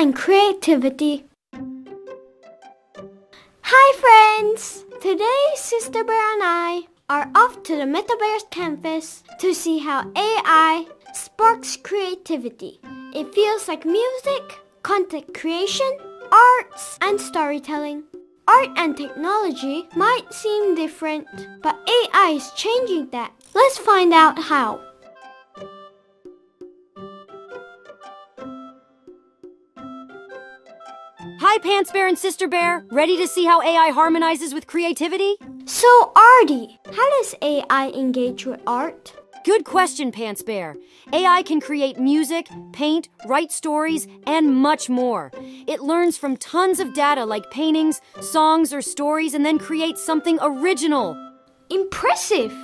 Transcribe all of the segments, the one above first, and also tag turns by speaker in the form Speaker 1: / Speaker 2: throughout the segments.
Speaker 1: and creativity. Hi friends! Today Sister Bear and I are off to the Metaverse campus to see how AI sparks creativity. It feels like music, content creation, arts, and storytelling. Art and technology might seem different, but AI is changing that. Let's find out how.
Speaker 2: Hi, Pants Bear and Sister Bear. Ready to see how AI harmonizes with creativity?
Speaker 1: So, Arty, how does AI engage with art?
Speaker 2: Good question, Pants Bear. AI can create music, paint, write stories, and much more. It learns from tons of data like paintings, songs, or stories and then creates something original.
Speaker 3: Impressive!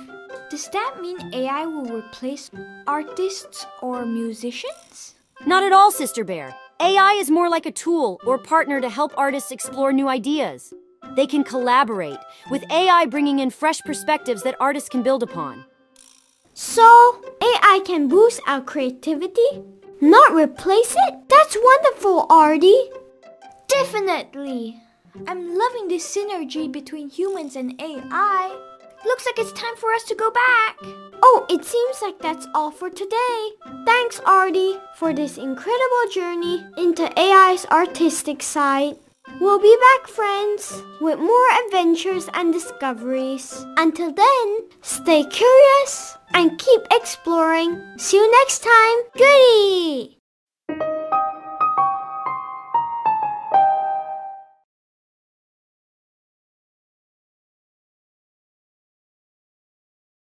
Speaker 3: Does that mean AI will replace artists or musicians?
Speaker 2: Not at all, Sister Bear. AI is more like a tool or partner to help artists explore new ideas. They can collaborate, with AI bringing in fresh perspectives that artists can build upon.
Speaker 1: So, AI can boost our creativity? Not replace it? That's wonderful, Arty.
Speaker 3: Definitely! I'm loving this synergy between humans and AI. Looks like it's time for us to go back.
Speaker 1: Oh, it seems like that's all for today. Thanks, Arty, for this incredible journey into AI's artistic side. We'll be back, friends, with more adventures and discoveries. Until then, stay curious and keep exploring. See you next time. Goodie!